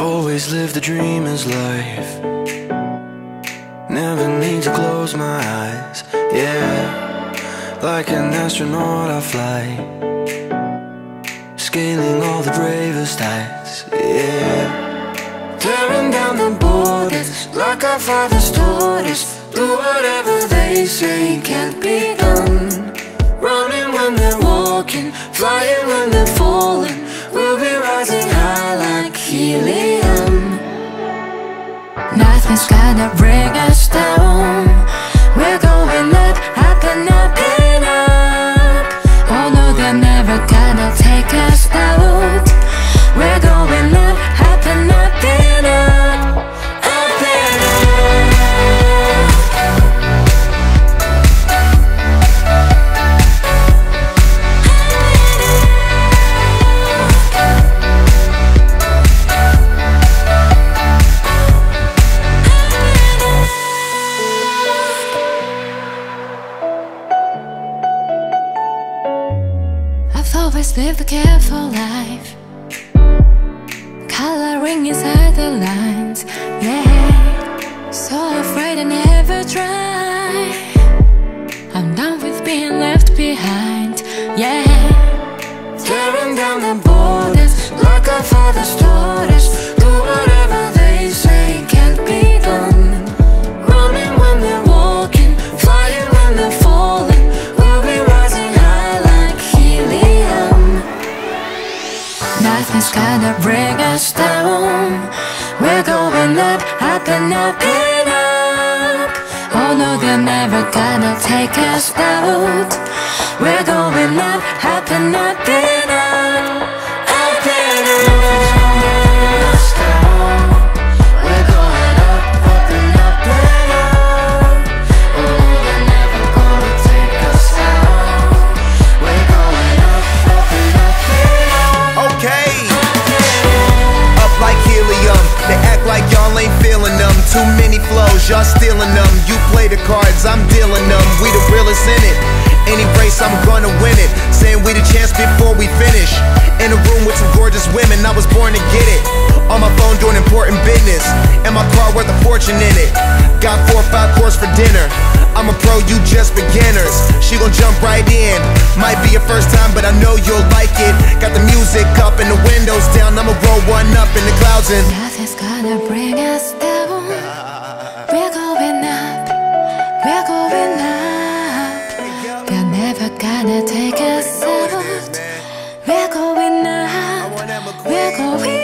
always live the dreamer's life. Never need to close my eyes, yeah. Like an astronaut, I fly. Scaling all the bravest heights, yeah. Tearing down the borders like our fathers taught us. Do whatever they say can't be done. Nothing's gonna bring us down. Lived a careful life, coloring inside the lines. Yeah, so afraid I never try. I'm done with being left behind. Yeah. Tearing down the borders like our fathers taught Nothing's gonna bring us down. We're going up, up and up and up. Oh no, they're never gonna take us out. Too many flows, y'all stealing them. You play the cards, I'm dealing them. We the realest in it. Any race, I'm gonna win it. Saying we the chance before we finish. In a room with some gorgeous women, I was born to get it. On my phone doing important business. And my car worth a fortune in it. Got four or five course for dinner. I'm a pro, you just beginners. She gon' jump right in. Might be your first time, but I know you'll like it. Got the music up and the windows down. I'ma roll one up in the clouds and. Nothing's gonna bring us down. They're gonna take us out. We're going up, we're going